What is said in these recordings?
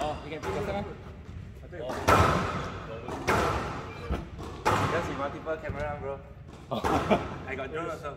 Oh, you can pick yourself up. I think. Oh. Multiple camera, bro. I got drone also.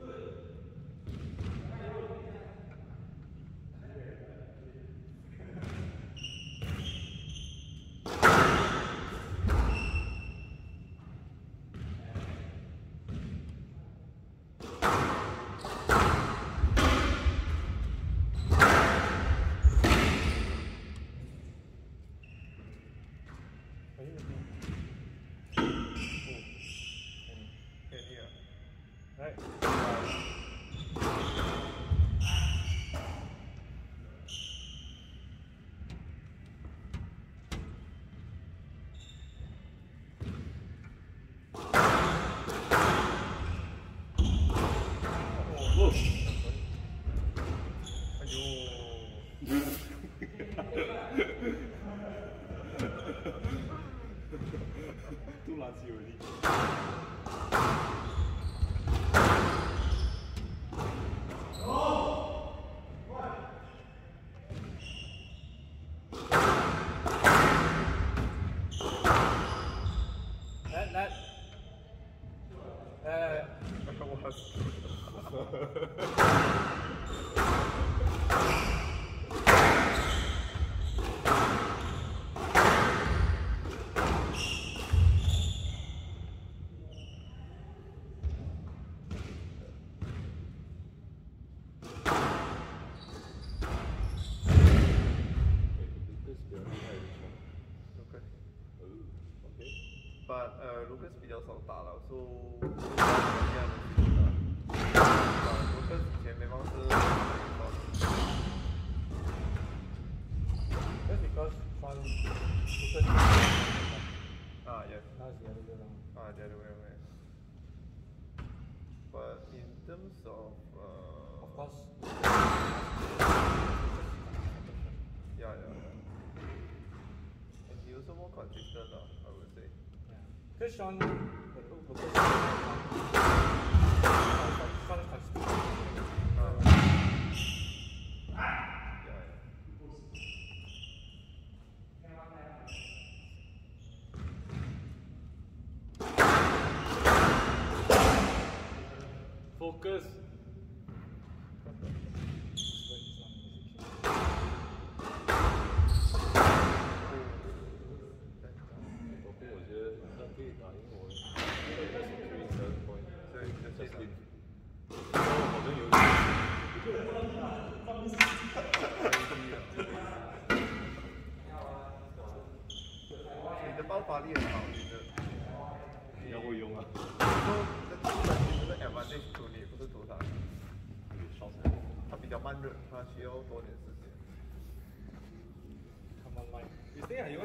right. لا. آه. لا but uh, Lucas 比较少打了，so 不知道怎么样的情况的。啊，Lucas 以前没方是 That's because from Lucas. Ah, yes. That's the other way around. Ah, the other way around. But in terms of uh, Of course. yeah, yeah. And he also more consistent, lah, Focus. 你很好，你的。你要会用啊。这基本是 advantage，不是。它比较慢热，它需要多点时间。他慢来，你这样有。